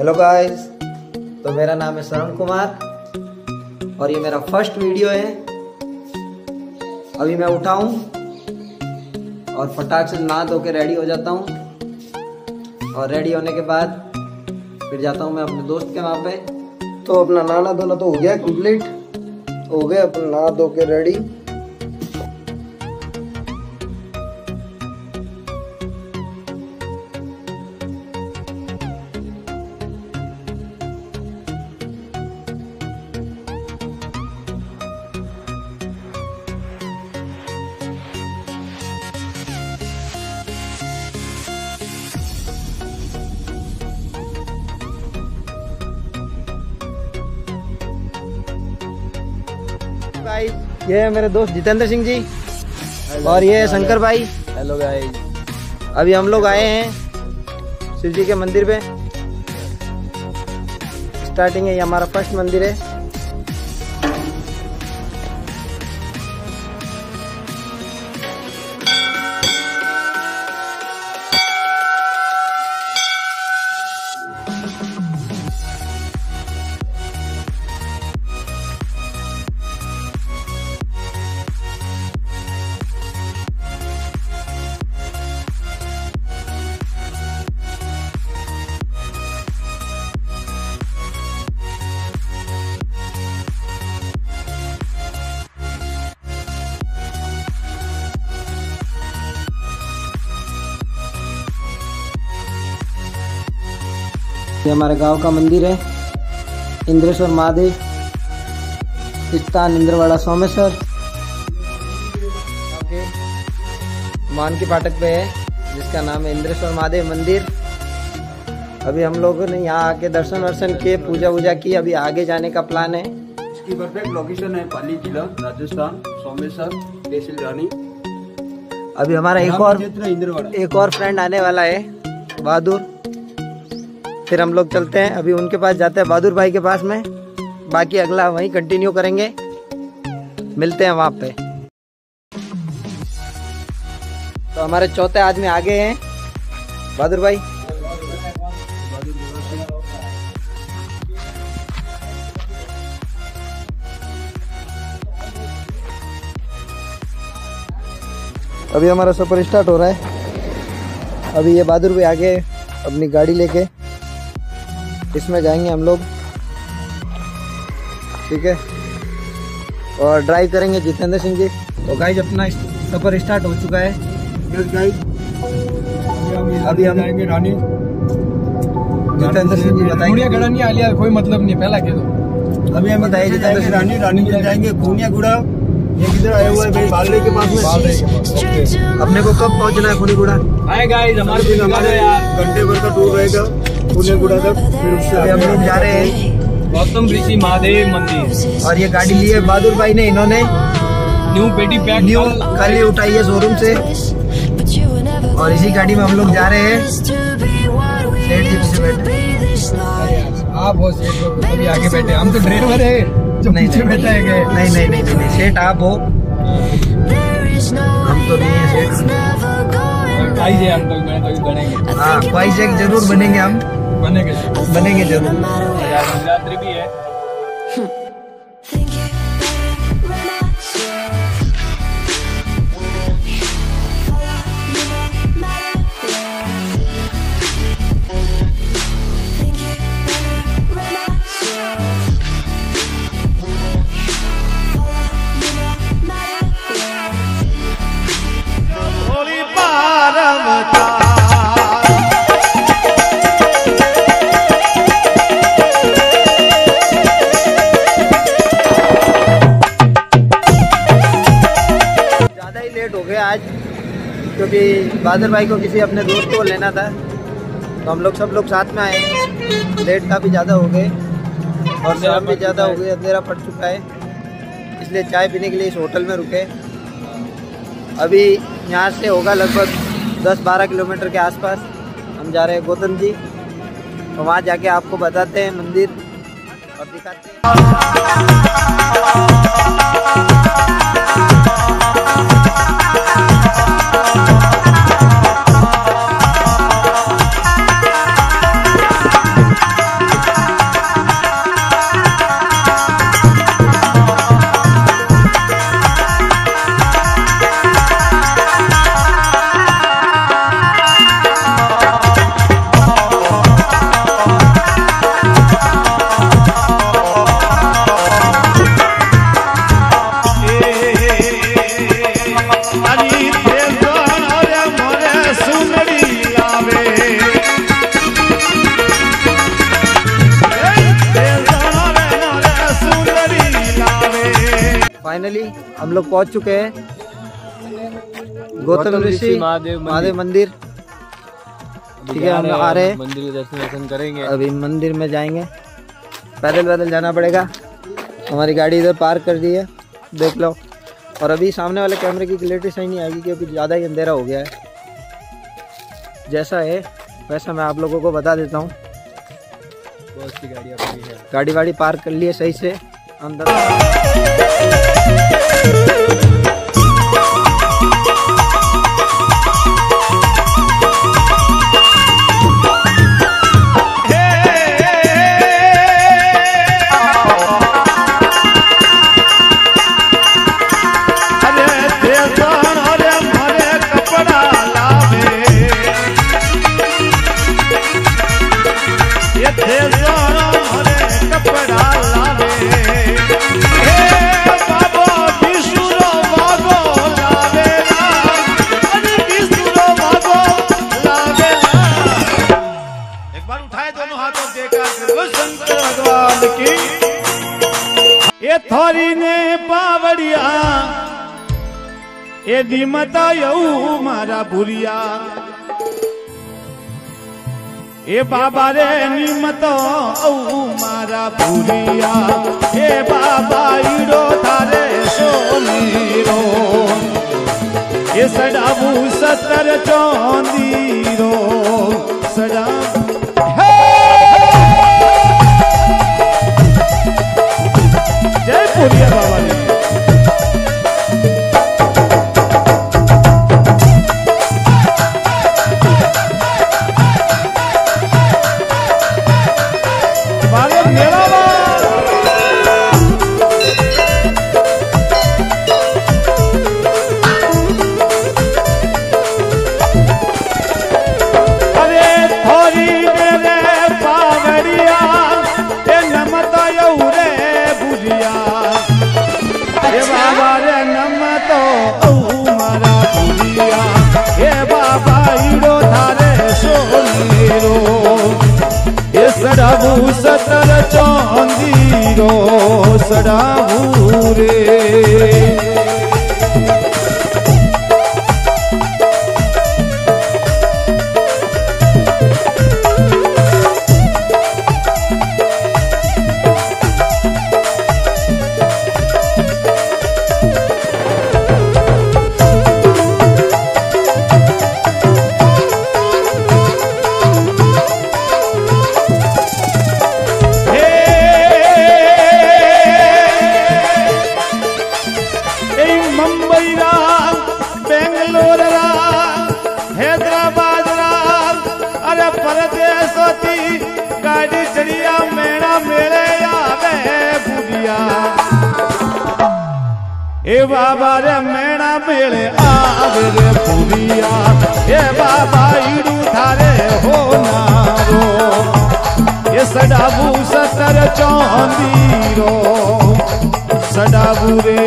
Hello guys तो मेरा नाम है शरण कुमार और ये मेरा फ़र्स्ट वीडियो है। अभी मैं उठाऊं और फटाक से नहा धो के रेडी हो जाता हूँ। और रेडी होने के बाद फिर जाता हूँ मैं अपने दोस्त के वहाँ पे। तो अपना नहाना धोना तो हो गया कंप्लीट हो गया, अपना नहा धो के रेडी ये है मेरे दोस्त जितेंद्र सिंह जी और ये है शंकर भाई। हेलो भाई अभी हम लोग आए हैं शिव जी के मंदिर पे। स्टार्टिंग है ये हमारा फ़र्स्ट मंदिर है। ये हमारे गाँव का मंदिर है। इंद्रेश्वर महादेव स्थान इंद्रवाड़ा सोमेश्वर। मान की फाटक पे है जिसका नाम है इंद्रेश्वर महादेव मंदिर। अभी हम लोगों ने यहाँ आके दर्शन वर्शन किए पूजा वूजा की अभी आगे जाने का प्लान है। इसकी परफेक्ट लोकेशन है पाली जिला राजस्थान सोमेश्वर तहसील रानी। अभी हमारा एक और एक और फ्रेंड आने वाला है बहादुर। फिर हम लोग चलते हैं। अभी उनके पास जाते हैं, बहादुर भाई के पास में। बाकी अगला वहीं कंटिन्यू करेंगे। मिलते हैं वहाँ पे। तो हमारे चौथे आदमी आगे हैं। बहादुर भाई। अभी हमारा सफ़र स्टार्ट हो रहा है। अभी ये बहादुर भी आगे अपनी गाड़ी लेके। इसमें जाएँगे हम लोग। ठीक है? और ड्राइव करेंगे जितेंद्र सिंह जी। तो गाइज़ अपना सफ़र स्टार्ट हो चुका है। यस अभी हम- जाएँगे रानी। जितेंद्र सिंह जी बताएँगे। गड़ा नहीं आ लिया कोई मतलब नहीं पहला कह दो। अभी हम बताइए जितेंद्र सिंह रानी रानी जाएँगे। खूनिया गुड़ा। ये किधर आए हुए हैं भाई बालरे के पास में। अपने को कब पहुँचना है खुनीगुड़ा? हाय गाइस हमारे फिर हमारे घंटे भर का टूर रहेगा खूनिया गुड़ा तक फिर उससे हम लोग जा रहे हैं। गौतम ऋषि महादेव मंदिर। और ये गाड़ी ली है बहादुर भाई ने इन्होंने। न्यू पेटी पैक न्यू कल। ही उठाई है शोरूम से। और इसी गाड़ी में हम लोग जा रहे हैं। आप हो सेठ हो, आगे बैठे। हम तो ड्राइवर है। जो नहीं, पीछे नहीं, बैठा है गए। नहीं नहीं नहीं नहीं, नहीं सेठ आप हो। हम तो नहीं है सेठ। हम तो मैं तो बनेंगे। हाँ ज़रूर बनेंगे हम। बनेंगे बनेंगे ज़रूर। यार भी है। ज़्यादा ही क्योंकि बादल भाई को किसी अपने दोस्त को लेना था तो हम लोग सब लोग साथ में आए। लेट काफ़ी ज़्यादा हो गए और शाम भी ज़्यादा हो गई अंधेरा पड़ चुका है। इसलिए चाय पीने के लिए इस होटल में रुके। अभी यहाँ से होगा लगभग 10-12 किलोमीटर के आसपास। हम जा रहे हैं गौतम जी। तो वहाँ जाके आपको बताते हैं मंदिर और दिखाते हैं। फाइनली हम लोग पहुँच चुके हैं गौतम ऋषि महादेव मंदिर। ठीक है हम लोग आ रहे हैं। मंदिर के दर्शन वर्शन करेंगे। अभी मंदिर में जाएँगे। पैदल पैदल जाना पड़ेगा। हमारी गाड़ी इधर पार्क कर दी है। देख लो। और अभी सामने वाले कैमरे की क्लियरिटी सही नहीं आएगी क्योंकि ज़्यादा ही अंधेरा हो गया है। जैसा है वैसा मैं आप लोगों को बता देता हूँ। है। गाड़ी वाड़ी पार्क कर लिए सही से। अंदर પાવડિયા એ દીમતા યઉ મારા ભૂરિયા એ બાબા રે નિમતો ઔ મારા ભૂરિયા એ બાબા ઈડો તારે સોનીરો એ સડાવું સતર ચોંદીરો चौंदी रो ए बाबा रे मेणा मेले आवे रे पुरिया ए बाबा इडू थारे हो नारो। ये सडाबू सतर चौंदी रो सडाबू रे